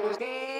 Hey.